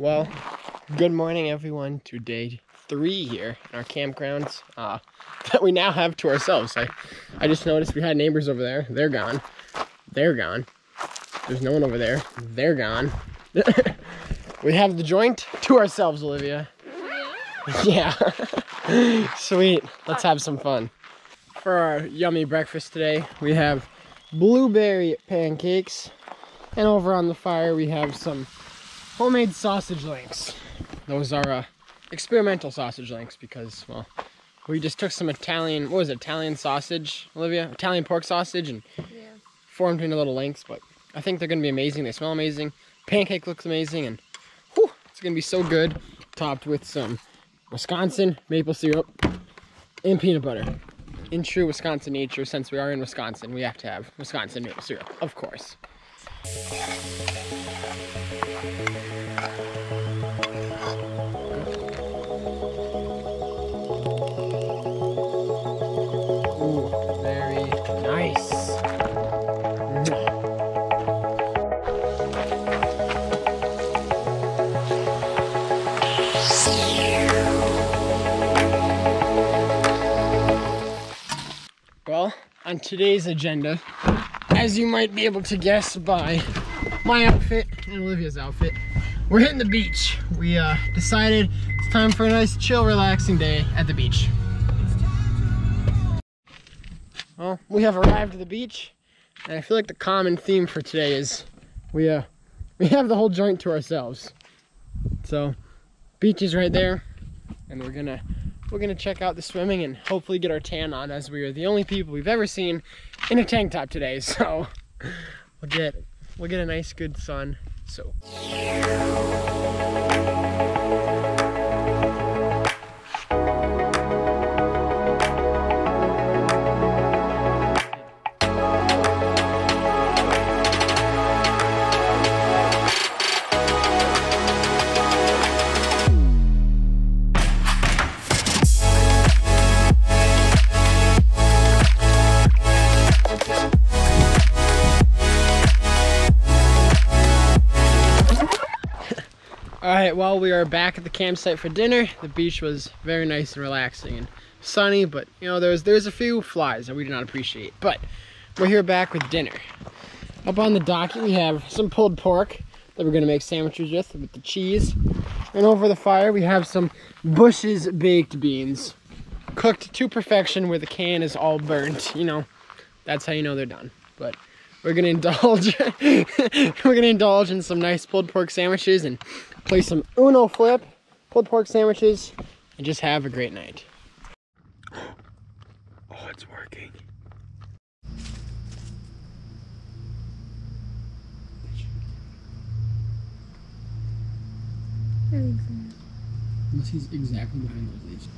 Well, good morning everyone to day three here in our campgrounds uh, that we now have to ourselves. I, I just noticed we had neighbors over there. They're gone. They're gone. There's no one over there. They're gone. we have the joint to ourselves, Olivia. Yeah. Sweet. Let's have some fun. For our yummy breakfast today, we have blueberry pancakes. And over on the fire, we have some homemade sausage links. Those are uh, experimental sausage links because, well, we just took some Italian, what was it, Italian sausage, Olivia? Italian pork sausage and Yeah. formed into little links, but I think they're gonna be amazing. They smell amazing. Pancake looks amazing, and whew, it's gonna be so good. Topped with some Wisconsin maple syrup and peanut butter. In true Wisconsin nature, since we are in Wisconsin, we have to have Wisconsin maple syrup, of course. Today's agenda, as you might be able to guess by my outfit and Olivia's outfit, we're hitting the beach. We uh, decided it's time for a nice, chill, relaxing day at the beach. Well, we have arrived at the beach, and I feel like the common theme for today is we uh we have the whole joint to ourselves. So, beach is right there, and we're gonna we're gonna check out the swimming and hopefully get our tan on as we are the only people we've ever seen in a tank top today. So we'll get we'll get a nice good sun. So well, we are back at the campsite for dinner. The beach was very nice and relaxing and sunny, but you know, there's there's a few flies that we did not appreciate. But we're here back with dinner. Up on the docket, we have some pulled pork that we're gonna make sandwiches with, with the cheese. And over the fire, we have some Bush's baked beans, cooked to perfection, where the can is all burnt. You know, that's how you know they're done. But we're gonna indulge. we're gonna indulge in some nice pulled pork sandwiches and play some Uno flip, pulled pork sandwiches, and just have a great night. Oh, it's working. He's exactly behind those leaves.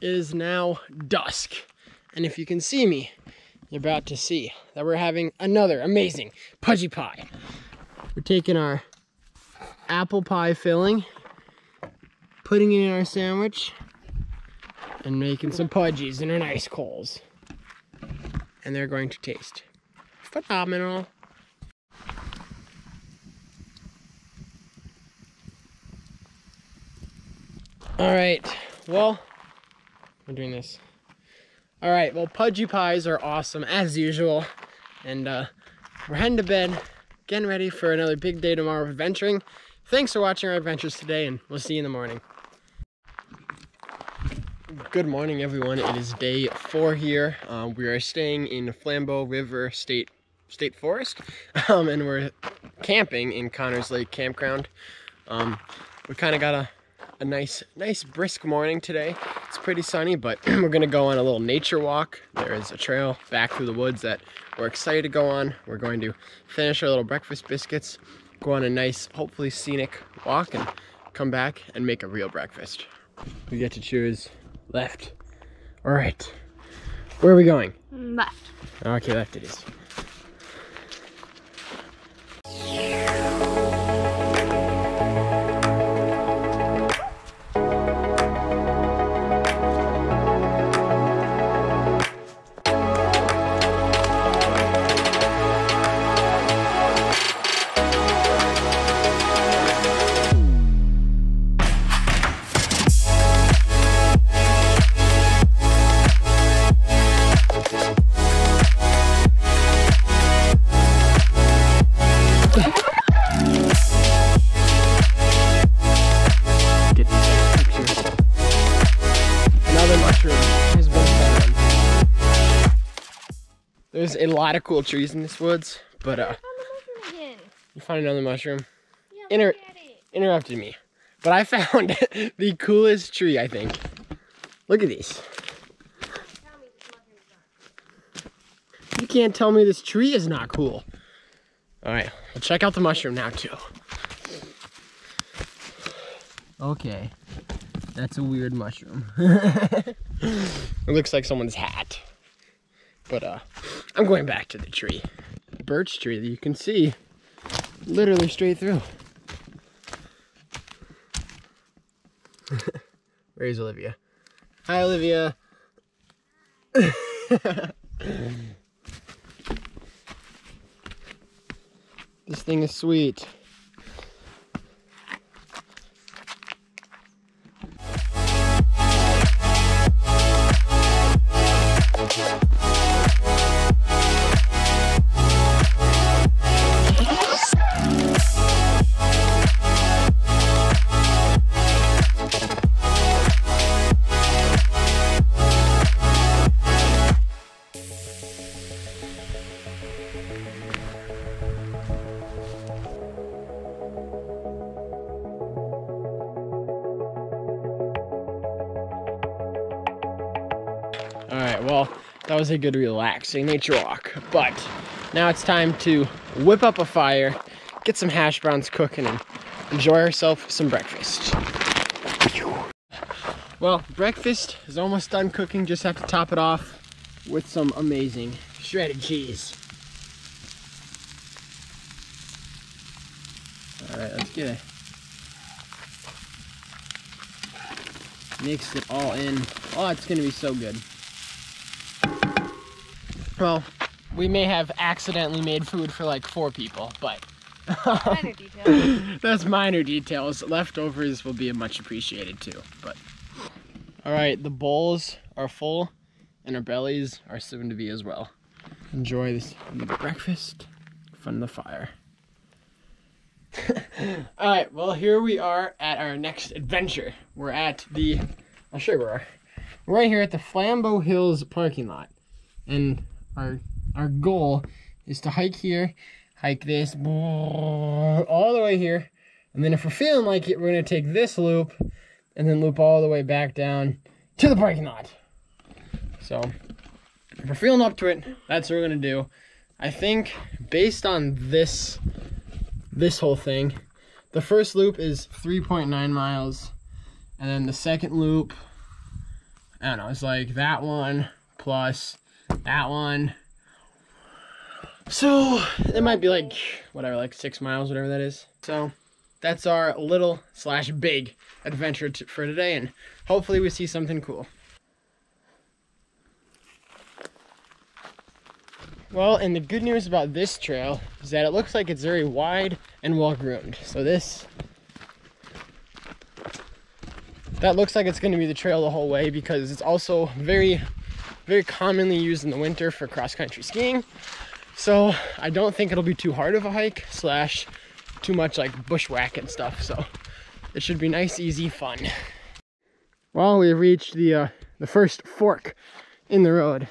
It is now dusk, and if you can see me, you're about to see that we're having another amazing pudgy pie. We're taking our apple pie filling, putting it in our sandwich, and making some pudgies in our nice coals. And they're going to taste phenomenal. All right, well, we're doing this. All right, well, pudgy pies are awesome as usual. And uh, we're heading to bed, getting ready for another big day tomorrow of adventuring. Thanks for watching our adventures today, and we'll see you in the morning. Good morning, everyone. It is day four here. Um, we are staying in Flambeau River State State Forest, um, and we're camping in Connors Lake Campground. Um, we kind of got a a nice, nice brisk morning today. It's pretty sunny, but we're gonna go on a little nature walk. There is a trail back through the woods that we're excited to go on. We're going to finish our little breakfast biscuits, go on a nice, hopefully scenic walk, and come back and make a real breakfast. We get to choose left or right. Where are we going? Left. Okay, left it is. Lot of cool trees in this woods, but uh, Found the mushroom again. you found another mushroom. Yeah, Inter- look at it. Interrupted me, but I found the coolest tree. I think. Look at these. Tell me this mushroom's not. You can't tell me this tree is not cool. All right, well check out the mushroom now too. Okay, that's a weird mushroom. it looks like someone's hat. But uh, I'm going back to the tree. The Birch tree that you can see literally straight through. Where's Olivia? Hi, Olivia. This thing is sweet. Well, that was a good relaxing nature walk. But now it's time to whip up a fire, get some hash browns cooking, and enjoy ourselves some breakfast. Well, breakfast is almost done cooking. Just have to top it off with some amazing shredded cheese. All right, let's get it. Mix it all in. Oh, it's gonna be so good. Well, we may have accidentally made food for like four people, but Minor detail. that's minor details. Leftovers will be much appreciated too. But all right, the bowls are full, and our bellies are soon to be as well. Enjoy this breakfast, fun the fire. all right, well here we are at our next adventure. We're at the, I'll show you where we are. We're right here at the Flambeau Hills parking lot, and our our goal is to hike here, hike this all the way here, and then if we're feeling like it, we're gonna take this loop and then loop all the way back down to the parking lot. So if we're feeling up to it, that's what we're gonna do. I think based on this this whole thing, the first loop is 3.9 miles, and then the second loop, I don't know, it's like that one plus that one. So it might be like whatever, like six miles, whatever that is. So that's our little slash big adventure for today, and hopefully we see something cool. Well, and the good news about this trail is that it looks like it's very wide and well groomed. So this that looks like it's going to be the trail the whole way because it's also very very commonly used in the winter for cross country skiing. So I don't think it'll be too hard of a hike slash too much like bushwhack and stuff. So it should be nice, easy fun. Well, we've reached the uh, the first fork in the road.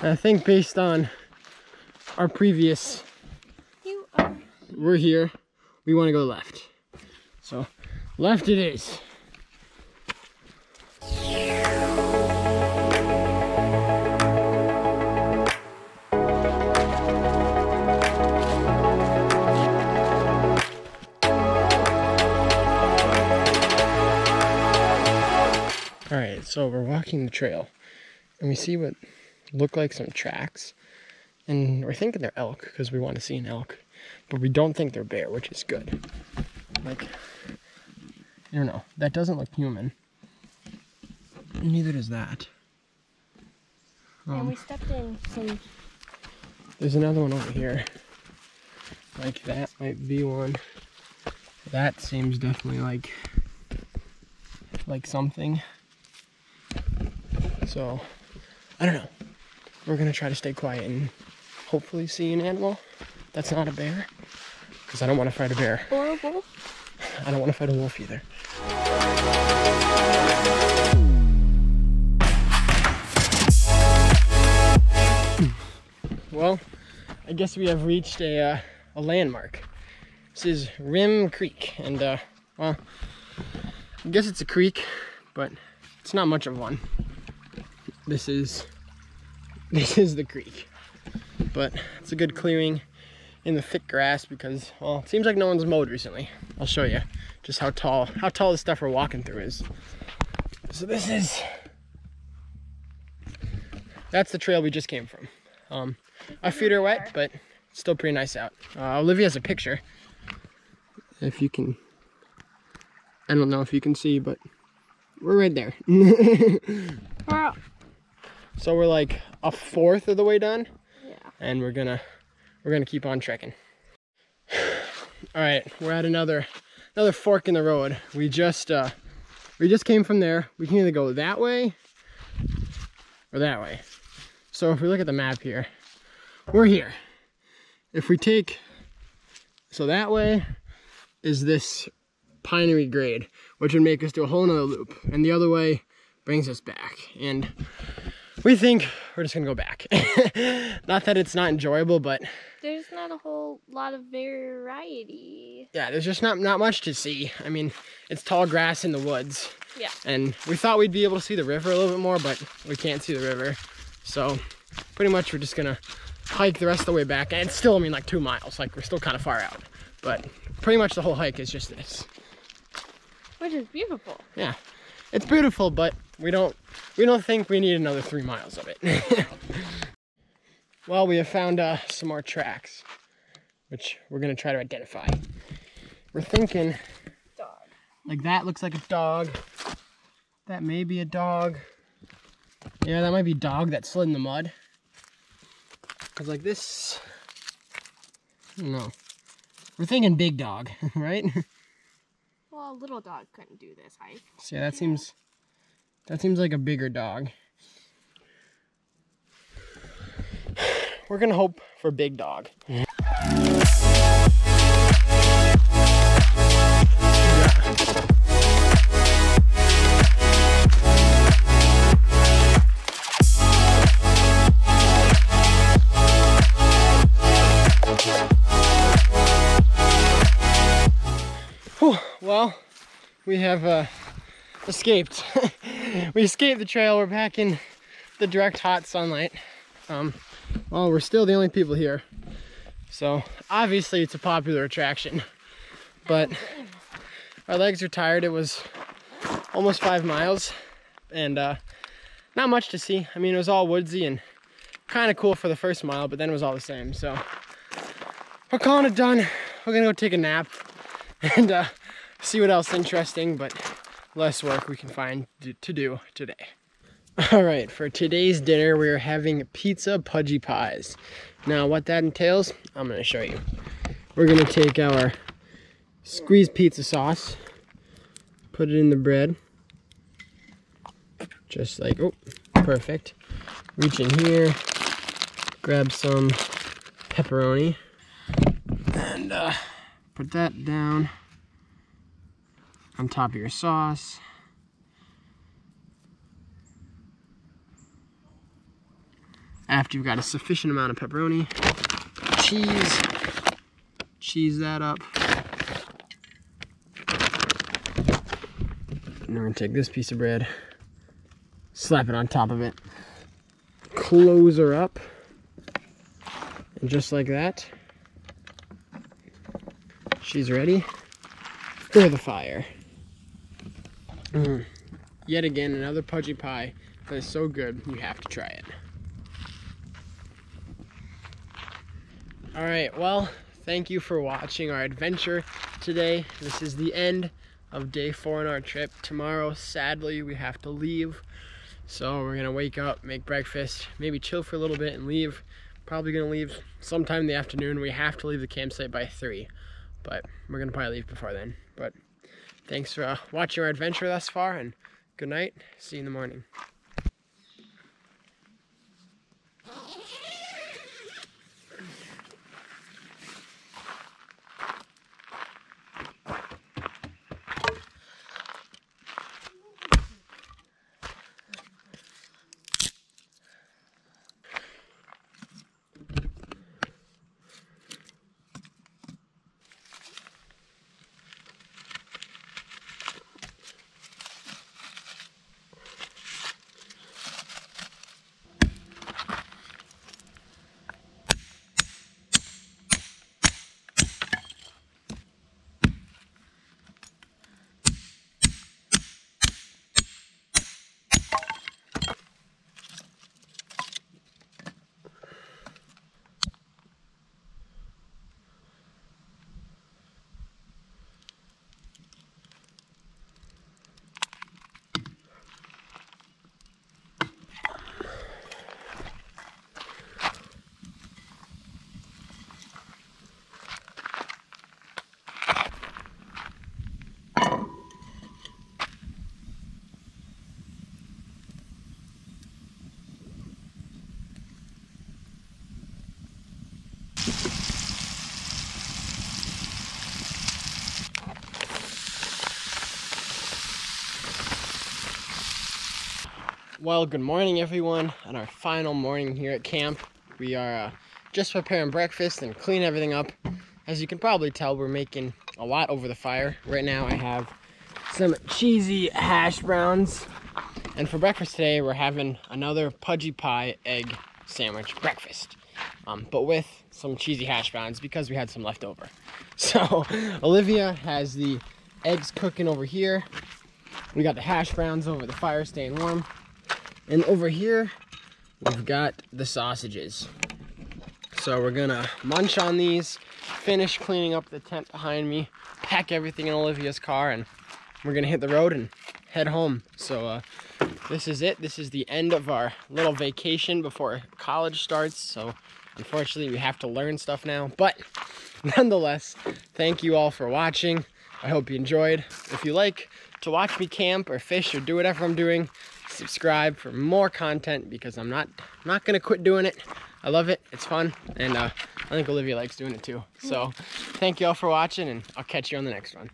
And I think based on our previous, are. we're here, we want to go left. So Left it is. All so we're walking the trail and we see what look like some tracks. And we're thinking they're elk because we want to see an elk, but we don't think they're bear, which is good. Like, I don't know. That doesn't look human. Neither does that. and Um, we stepped in some. there's another one over here. Like that might be one. That seems definitely like like something. So I don't know. We're gonna try to stay quiet and hopefully see an animal that's not a bear. Because I don't want to fight a bear. Or a wolf. I don't want to fight a wolf either. Well, I guess we have reached a, uh, a landmark. This is Rim Creek, and uh, well, I guess it's a creek, but it's not much of one. This is this is the creek, but it's a good clearing in the thick grass because well, it seems like no one's mowed recently. I'll show you just how tall how tall the stuff we're walking through is. So this is that's the trail we just came from. Um, our feet are wet, but it's still pretty nice out. Uh, Olivia has a picture. If you can, I don't know if you can see, but we're right there. We're, so we're like a fourth of the way done. yeah. and we're gonna we're gonna keep on trekking. All right, we're at another another fork in the road. We just uh, we just came from there. We can either go that way or that way. So if we look at the map here, we're here. If we take so that way is this pinery grade, which would make us do a whole nother loop, and the other way brings us back. And we think we're just gonna go back. not that it's not enjoyable, but There's not a whole lot of variety. yeah, there's just not not much to see. I mean, it's tall grass in the woods. Yeah. And we thought we'd be able to see the river a little bit more, but we can't see the river. So pretty much we're just gonna hike the rest of the way back. And it's still, I mean, like two miles. Like we're still kind of far out. But pretty much the whole hike is just this. Which is beautiful. Yeah. It's beautiful, but we don't we don't think we need another three miles of it. well, we have found uh, some more tracks, which we're gonna try to identify. We're thinking Dog. like that looks like a dog. That may be a dog. Yeah, that might be dog that slid in the mud. Cause like this, no, we're thinking big dog, right? Well, a little dog couldn't do this hike. So yeah, that seems that seems like a bigger dog. We're gonna hope for big dog. Well, we have uh, escaped. we escaped the trail. We're back in the direct hot sunlight. Um, well, we're still the only people here. So obviously it's a popular attraction. But our legs are tired. It was almost five miles and uh, not much to see. I mean, it was all woodsy and kind of cool for the first mile, but then it was all the same. So we're calling it done. We're gonna go take a nap and uh, see what else interesting, but less work we can find to do today. All right, for today's dinner, we are having pizza pudgy pies. Now, what that entails, I'm gonna show you. We're gonna take our squeezed pizza sauce, put it in the bread, just like, oh, perfect. Reach in here, grab some pepperoni, and uh, put that down on top of your sauce. After you've got a sufficient amount of pepperoni, cheese, cheese that up. And we're gonna take this piece of bread, slap it on top of it, close her up, and just like that, she's ready for the fire. Mm. Yet again, another pudgy pie that is so good, you have to try it. All right, well, thank you for watching our adventure today. This is the end of day four on our trip. Tomorrow, sadly, we have to leave. So we're gonna wake up, make breakfast, maybe chill for a little bit and leave. Probably gonna leave sometime in the afternoon. We have to leave the campsite by three, but we're gonna probably leave before then. But thanks for uh, watching our adventure thus far and good night. See you in the morning. Well, good morning, everyone. On our final morning here at camp, we are uh, just preparing breakfast and clean everything up. As you can probably tell, we're making a lot over the fire. Right now, I have some cheesy hash browns. And for breakfast today, we're having another pudgy pie egg sandwich breakfast, um, but with some cheesy hash browns because we had some left over. So Olivia has the eggs cooking over here. We got the hash browns over the fire staying warm. And over here, we've got the sausages. So we're gonna munch on these, finish cleaning up the tent behind me, pack everything in Olivia's car, and we're gonna hit the road and head home. So uh, this is it. This is the end of our little vacation before college starts. So unfortunately, we have to learn stuff now. But nonetheless, thank you all for watching. I hope you enjoyed. If you like to watch me camp or fish or do whatever I'm doing, subscribe for more content because I'm not I'm not gonna quit doing it. I love it. It's fun, and uh, I think Olivia likes doing it too. So, thank you all for watching, and I'll catch you on the next one.